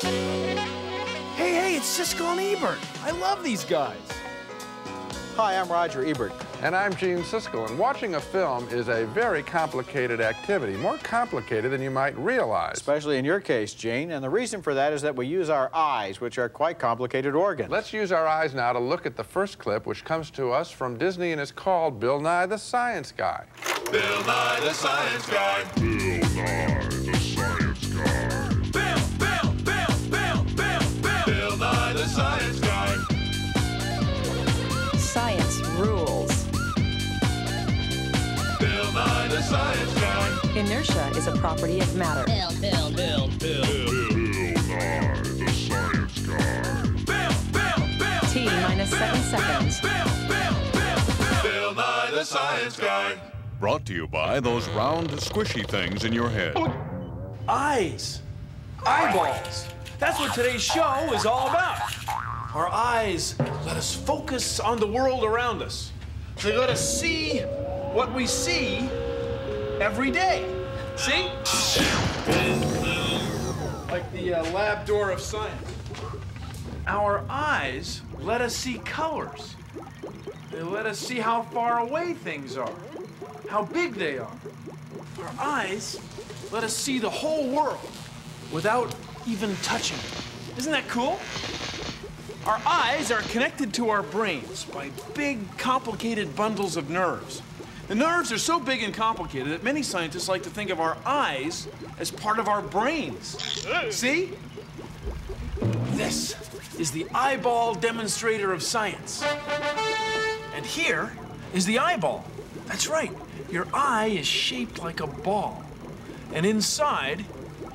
Hey, hey, it's Siskel and Ebert. I love these guys. Hi, I'm Roger Ebert. And I'm Gene Siskel, and watching a film is a very complicated activity, more complicated than you might realize. Especially in your case, Gene, and the reason for that is that we use our eyes, which are quite complicated organs. Let's use our eyes now to look at the first clip, which comes to us from Disney and is called Bill Nye the Science Guy. Bill Nye the Science Guy. Bill Nye Science Guy. Science rules. Bill Nye the Science Guy. Inertia is a property of matter. Bill, Bill, Bill, Bill. Bill Nye the Science Guy. Bill, Bill, Bill. T minus seven seconds. Bill, Bill, Bill. Bill Nye the Science Guy. Brought to you by those round, squishy things in your head. Eyes. Eyeballs. That's what today's show is all about. Our eyes let us focus on the world around us. They let us see what we see every day. See? Like the uh, lab door of science. Our eyes let us see colors. They let us see how far away things are, how big they are. Our eyes let us see the whole world without even touching Isn't that cool? Our eyes are connected to our brains by big, complicated bundles of nerves. The nerves are so big and complicated that many scientists like to think of our eyes as part of our brains. See? This is the eyeball demonstrator of science. And here is the eyeball. That's right. Your eye is shaped like a ball. And inside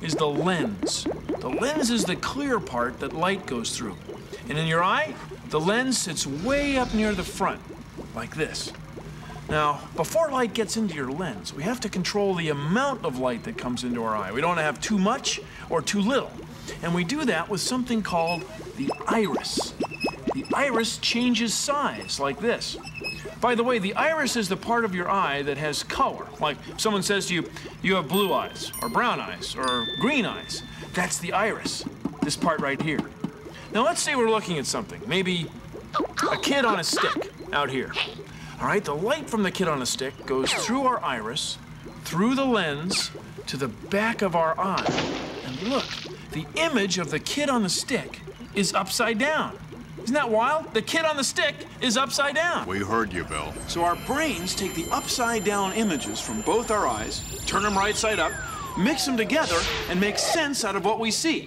is the lens. The lens is the clear part that light goes through. And in your eye, the lens sits way up near the front, like this. Now, before light gets into your lens, we have to control the amount of light that comes into our eye. We don't want to have too much or too little. And we do that with something called the iris. The iris changes size, like this. By the way, the iris is the part of your eye that has color. Like someone says to you, you have blue eyes, or brown eyes, or green eyes. That's the iris, this part right here. Now let's say we're looking at something, maybe a kid on a stick out here. All right, the light from the kid on a stick goes through our iris, through the lens, to the back of our eye. And look, the image of the kid on the stick is upside down. Isn't that wild? The kid on the stick is upside down. We heard you, Bill. So our brains take the upside down images from both our eyes, turn them right side up, mix them together, and make sense out of what we see.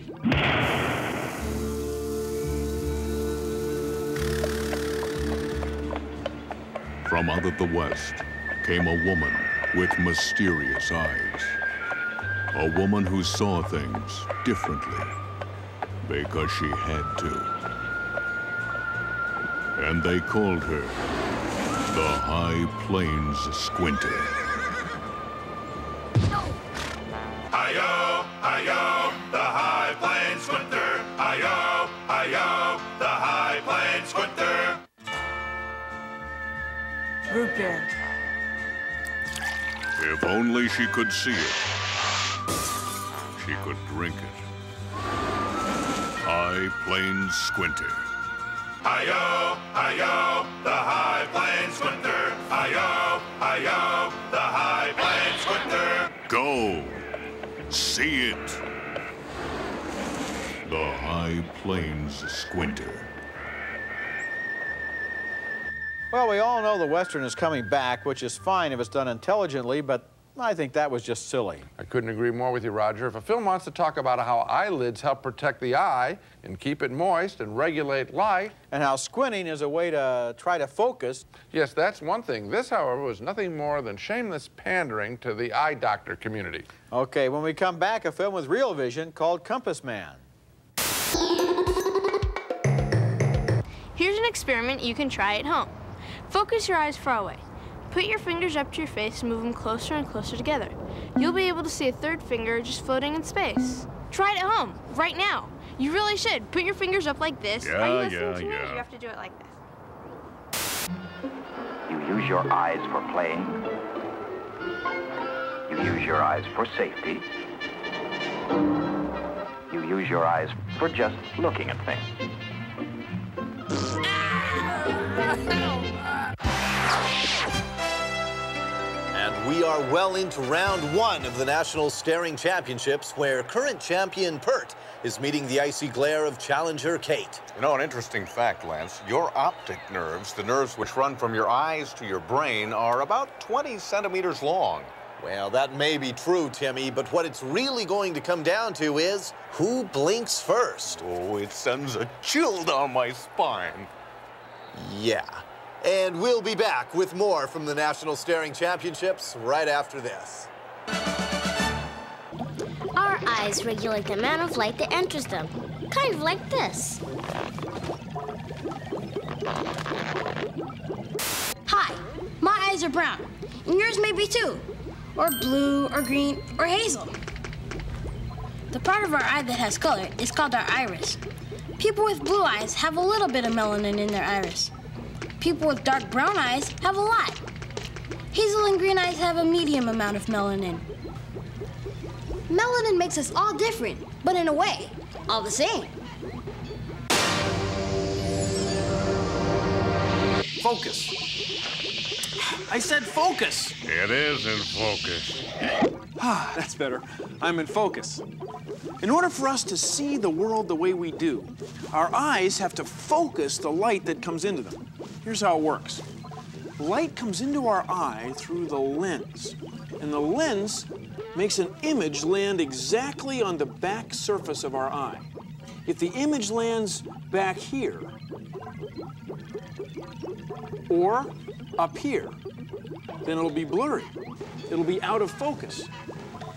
From out of the west came a woman with mysterious eyes. A woman who saw things differently because she had to. And they called her the High Plains Squinter. Hi-yo, hi-yo, the High Plains Squinter. Hi-yo, hi-yo, the High Plains Squinter. Root beer. If only she could see it, she could drink it. High Plains Squinter. Hi-yo, hi-yo, the High Plains Squinter. Hi-yo, hi-yo, the High Plains Squinter. Go. See it. The High Plains Squinter. Well, we all know the Western is coming back, which is fine if it's done intelligently, but I think that was just silly. I couldn't agree more with you, Roger. If a film wants to talk about how eyelids help protect the eye and keep it moist and regulate light, And how squinting is a way to try to focus. yes, that's one thing. This, however, was nothing more than shameless pandering to the eye doctor community. Okay, when we come back, a film with real vision called Compass Man. Here's an experiment you can try at home. Focus your eyes far away. Put your fingers up to your face and move them closer and closer together. You'll be able to see a third finger just floating in space. Try it at home, right now. You really should. Put your fingers up like this. Are you listening yeah, to me? yeah. You have to do it like this. You use your eyes for playing. You use your eyes for safety. you use your eyes for just looking at things. we are well into round one of the National Staring Championships, where current champion Pert is meeting the icy glare of challenger Kate. You know, an interesting fact, Lance, your optic nerves, the nerves which run from your eyes to your brain, are about 20 centimeters long. Well, that may be true, Timmy, but what it's really going to come down to is who blinks first. Oh, it sends a chill down my spine. Yeah. And we'll be back with more from the National Staring Championships right after this. Our eyes regulate the amount of light that enters them, kind of like this. Hi, my eyes are brown, and yours may be too, or blue, or green, or hazel. The part of our eye that has color is called our iris. People with blue eyes have a little bit of melanin in their iris. People with dark brown eyes have a lot. Hazel and green eyes have a medium amount of melanin. Melanin makes us all different, but in a way, all the same. Focus. I said focus. It is in focus. Ah, that's better. I'm in focus. In order for us to see the world the way we do, our eyes have to focus the light that comes into them. Here's how it works. Light comes into our eye through the lens, and the lens makes an image land exactly on the back surface of our eye. If the image lands back here, or up here, then it'll be blurry. It'll be out of focus.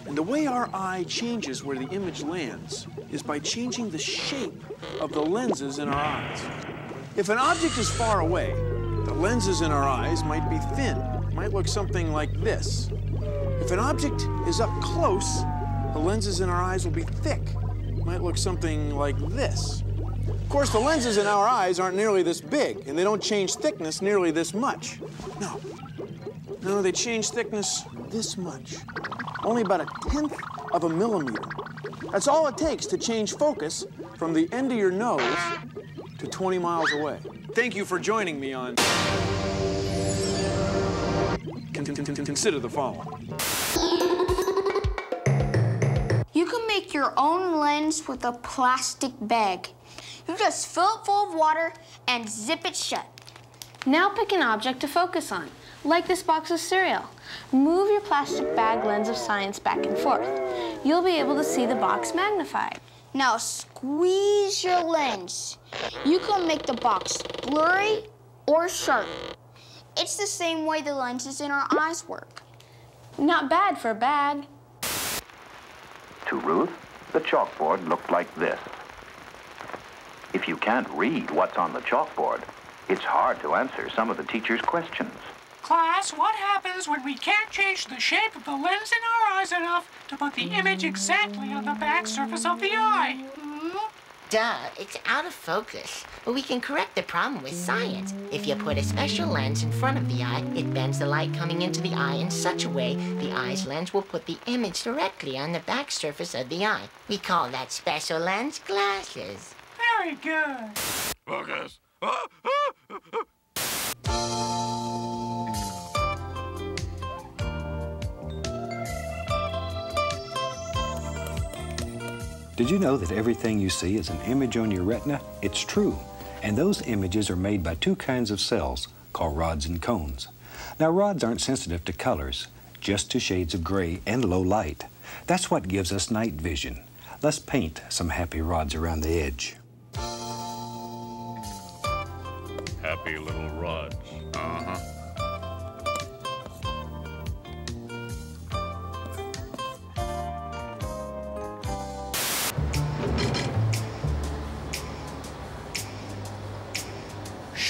And the way our eye changes where the image lands is by changing the shape of the lenses in our eyes. If an object is far away, the lenses in our eyes might be thin, might look something like this. If an object is up close, the lenses in our eyes will be thick, might look something like this. Of course, the lenses in our eyes aren't nearly this big, and they don't change thickness nearly this much. No. No, they change thickness this much. Only about a tenth of a millimeter. That's all it takes to change focus from the end of your nose to 20 miles away. Thank you for joining me on. Con- con- con- Consider the following. You can make your own lens with a plastic bag. You just fill it full of water and zip it shut. Now pick an object to focus on, like this box of cereal. Move your plastic bag lens of science back and forth. You'll be able to see the box magnified. Now squeeze your lens. You can make the box blurry or sharp. It's the same way the lenses in our eyes work. Not bad for a bag. To Ruth, the chalkboard looked like this. If you can't read what's on the chalkboard, it's hard to answer some of the teacher's questions. Class, what happens when we can't change the shape of the lens in our eyes enough to put the image exactly on the back surface of the eye? Duh, it's out of focus. But we can correct the problem with science. If you put a special lens in front of the eye, it bends the light coming into the eye in such a way the eye's lens will put the image directly on the back surface of the eye. We call that special lens glasses. Very good. Focus. Ah, ah, ah, Did you know that everything you see is an image on your retina? It's true. And those images are made by two kinds of cells called rods and cones. Now, rods aren't sensitive to colors, just to shades of gray and low light. That's what gives us night vision. Let's paint some happy rods around the edge. Happy little rods.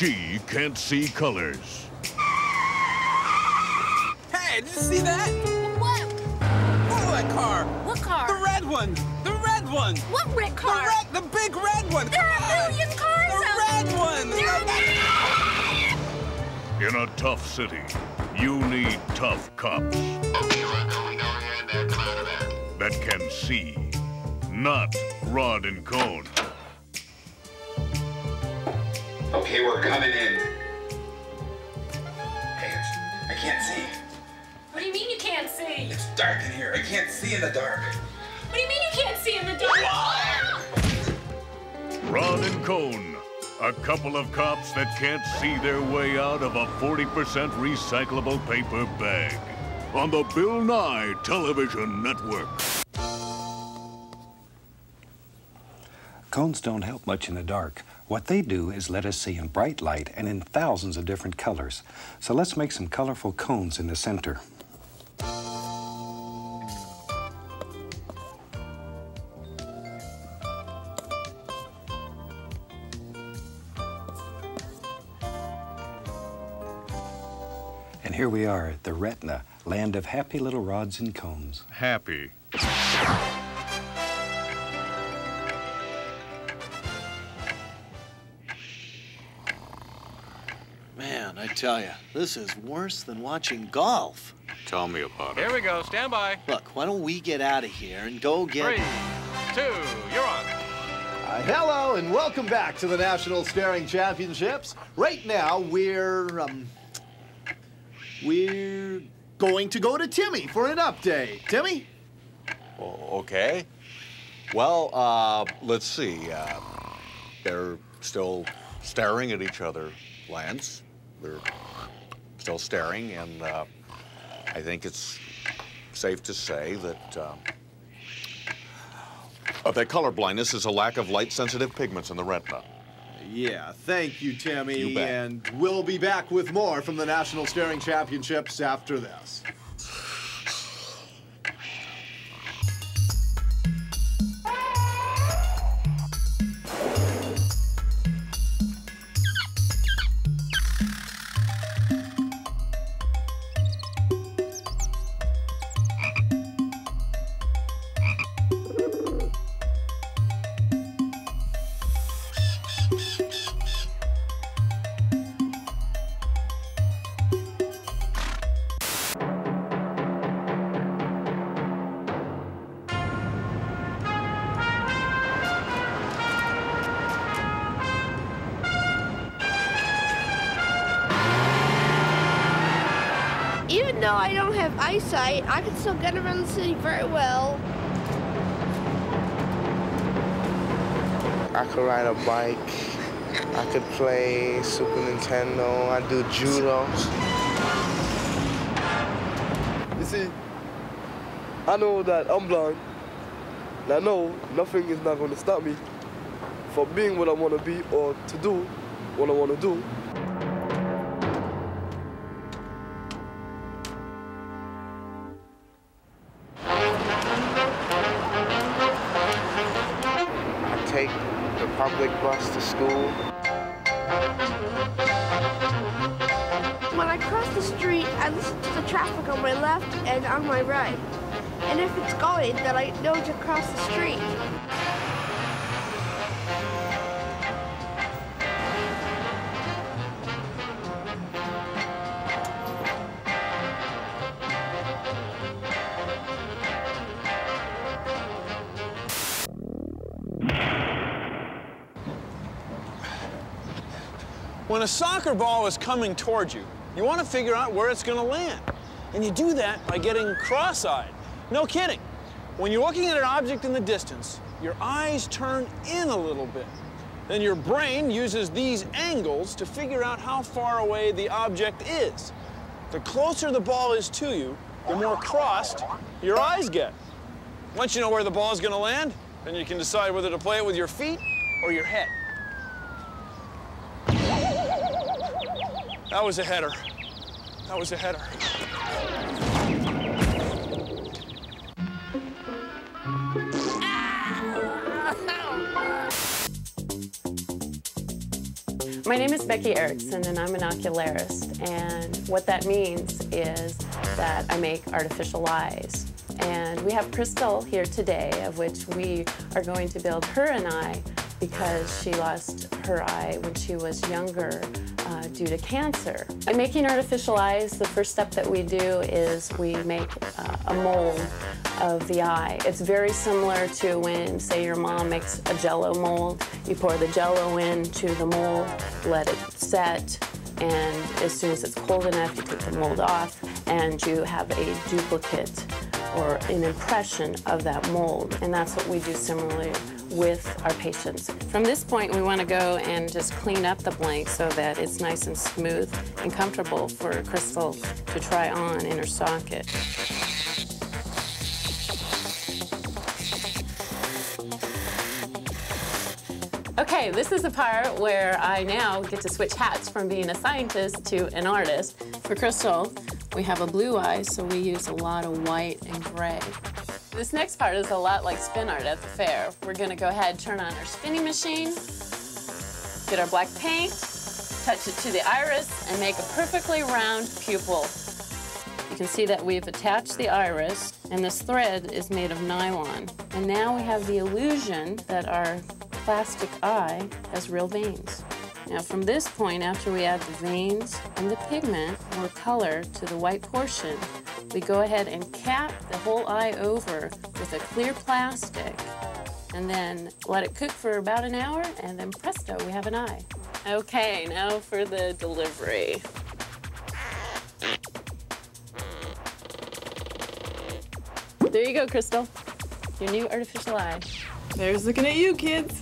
She can't see colors. Hey, did you see that? What? Look at that car. What car? The red one. The red one. What red car? The red, the big red one. There Come are a million cars The out red there. one. There In a tough city, you need tough cops that can see, not Rod and Cone. Okay, we're coming in. Hey, I can't see. What do you mean you can't see? It's dark in here. I can't see in the dark. What do you mean you can't see in the dark? Rod and Cone. A couple of cops that can't see their way out of a 40% recyclable paper bag. On the Bill Nye Television Network. Cones don't help much in the dark. What they do is let us see in bright light and in thousands of different colors. So let's make some colorful cones in the center. And here we are at the Retina, land of happy little rods and cones. Happy. Tell you, this is worse than watching golf. Tell me about it. Here we go. Stand by. Look, why don't we get out of here and go get. Three, two, you're on. Uh, hello and welcome back to the National Staring Championships. Right now, we're um, we're going to go to Timmy for an update. Timmy, O- Okay. Well, uh, let's see. Uh, they're still staring at each other, Lance. They're still staring, and uh, I think it's safe to say that uh, uh, that color blindness is a lack of light-sensitive pigments in the retina. Yeah, thank you, Timmy. You. And we'll be back with more from the National Staring Championships after this. Have eyesight, I can still get around the city very well. I could ride a bike. I could play Super Nintendo. I do judo. You see, I know that I'm blind. And I know nothing is not going to stop me from being what I want to be or to do what I want to do. To school. When I cross the street, I listen to the traffic on my left and on my right. And if it's going, then I know to cross the street. When a soccer ball is coming towards you, you want to figure out where it's going to land. And you do that by getting cross-eyed. No kidding. When you're looking at an object in the distance, your eyes turn in a little bit. Then your brain uses these angles to figure out how far away the object is. The closer the ball is to you, the more crossed your eyes get. Once you know where the ball is going to land, then you can decide whether to play it with your feet or your head. That was a header. That was a header. My name is Becky Erickson, and I'm an ocularist. And what that means is that I make artificial eyes. And we have Crystal here today, of which we are going to build her an eye because she lost her eye when she was younger uh, due to cancer. In making artificial eyes, the first step that we do is we make uh, a mold of the eye. It's very similar to when, say, your mom makes a jello mold. You pour the jello into the mold, let it set, and as soon as it's cold enough, you take the mold off, and you have a duplicate or an impression of that mold. And that's what we do similarly with our patients. From this point, we want to go and just clean up the blank so that it's nice and smooth and comfortable for Crystal to try on in her socket. Okay, this is the part where I now get to switch hats from being a scientist to an artist. For Crystal, we have a blue eye, so we use a lot of white and gray. This next part is a lot like spin art at the fair. We're gonna go ahead, turn on our spinning machine, get our black paint, touch it to the iris, and make a perfectly round pupil. You can see that we've attached the iris, and this thread is made of nylon. And now we have the illusion that our plastic eye has real veins. Now from this point, after we add the veins and the pigment or color to the white portion, we go ahead and cap the whole eye over with a clear plastic and then let it cook for about an hour and then presto, we have an eye. Okay, now for the delivery. There you go, Crystal. Your new artificial eye. There's looking at you, kids.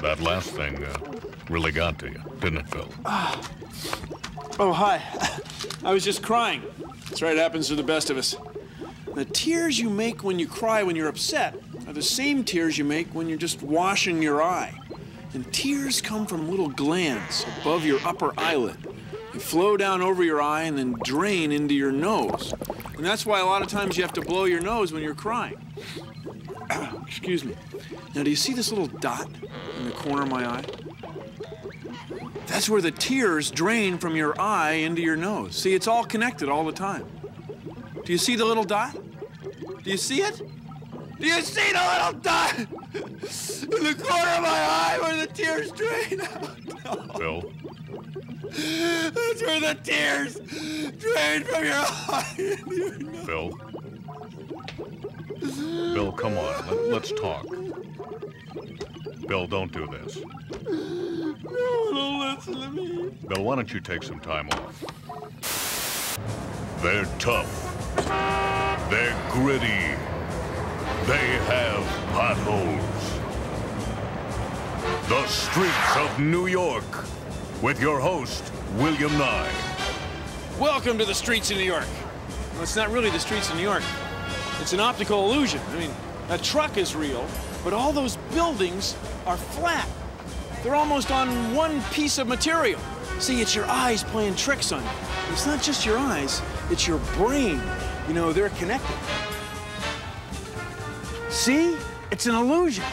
That last thing uh, really got to you, didn't it, Phil? Oh, hi. I was just crying. That's right, it happens to the best of us. The tears you make when you cry when you're upset are the same tears you make when you're just washing your eye. And tears come from little glands above your upper eyelid. They flow down over your eye and then drain into your nose. And that's why a lot of times you have to blow your nose when you're crying. Excuse me. Now, do you see this little dot in the corner of my eye? That's where the tears drain from your eye into your nose. See, it's all connected all the time. Do you see the little dot? Do you see it? Do you see the little dot in the corner of my eye where the tears drain out? Phil? That's where the tears drain from your eye into your nose. Phil? Bill, come on. Let, let's talk. Bill, don't do this. No one will listen to me. Bill, why don't you take some time off? They're tough. They're gritty. They have potholes. The streets of New York with your host, William Nye. Welcome to the streets of New York. Well, it's not really the streets of New York. It's an optical illusion. I mean, a truck is real, but all those buildings are flat. They're almost on one piece of material. See, it's your eyes playing tricks on you. It's not just your eyes, it's your brain. You know, they're connected. See? It's an illusion.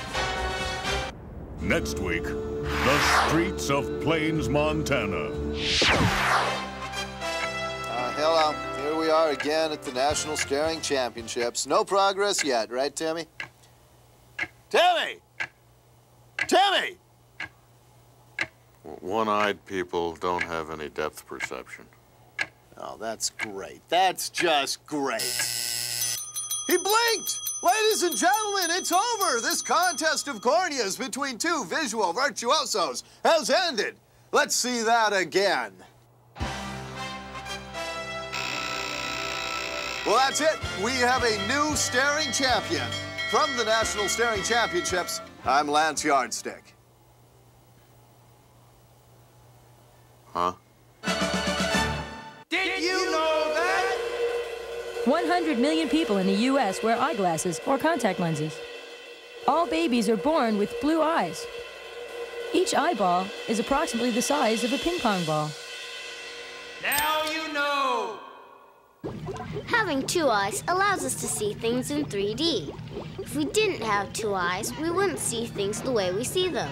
Next week, the streets of Plains, Montana. Uh, hello. Here we are again at the National Staring Championships. No progress yet, right, Timmy? Timmy! Timmy! One-eyed people don't have any depth perception. Oh, that's great. That's just great. He blinked! Ladies and gentlemen, it's over! This contest of corneas between two visual virtuosos has ended. Let's see that again. Well, that's it. We have a new staring champion. From the National Staring Championships, I'm Lance Yardstick. Huh? Did you know that? 100 million people in the U.S. wear eyeglasses or contact lenses. All babies are born with blue eyes. Each eyeball is approximately the size of a ping pong ball. Now you know. Having two eyes allows us to see things in 3D. If we didn't have two eyes, we wouldn't see things the way we see them.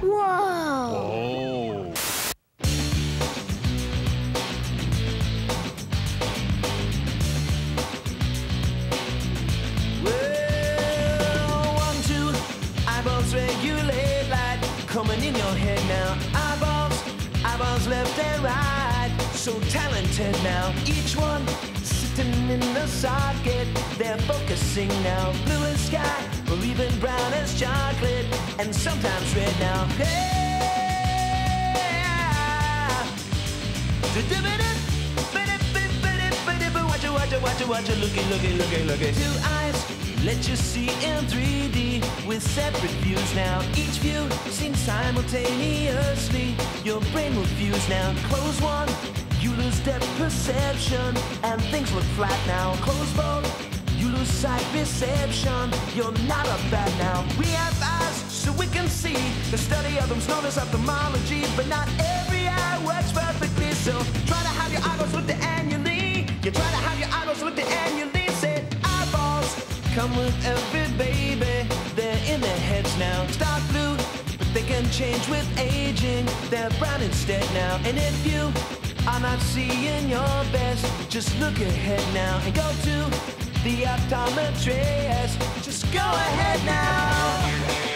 Whoa! Oh. In your head now. Eyeballs, eyeballs left and right. So talented now. Each one sitting in the socket. They're focusing now. Blue as sky, or even brown as chocolate. And sometimes red now. Yeah. Watcha, watcha, watcha, watcha, looky, looky, looky, looky. Two eyes let you see in 3D with separate views now. Each view seen simultaneously. Your brain will fuse now. Close one, you lose depth perception, and things look flat now. Close both, you lose sight perception. You're not a bad now. We have eyes so we can see. The study of them's known as ophthalmology, but not every eye works perfectly. So try to have your looked at annually. Come with every baby. They're in their heads now. Start blue, but they can change with aging. They're brown instead now. And if you are not seeing your best, just look ahead now and go to the optometrist. Just go ahead now.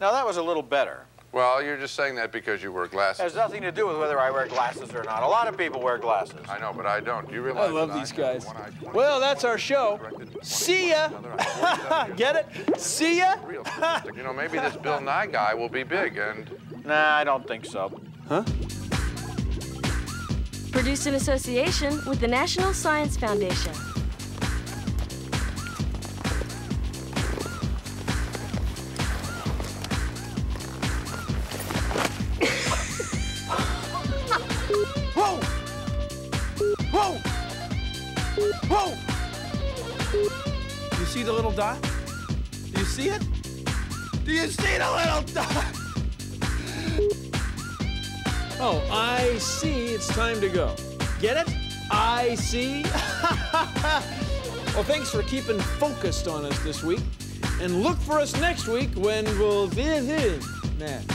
Now that was a little better. Well, you're just saying that because you wear glasses. It Has nothing to do with whether I wear glasses or not. A lot of people wear glasses. I know, but I don't. Do you realize I love these have guys. Well, that's our show. See ya. Get it? See ya. you know, maybe this Bill Nye guy will be big, and Nah, I don't think so. Huh? Produced in association with the National Science Foundation. Whoa! You see the little dot? Do you see it? Do you see the little dot? Oh, I see. It's time to go. Get it? I see. well, thanks for keeping focused on us this week. And look for us next week when we'll. Nah.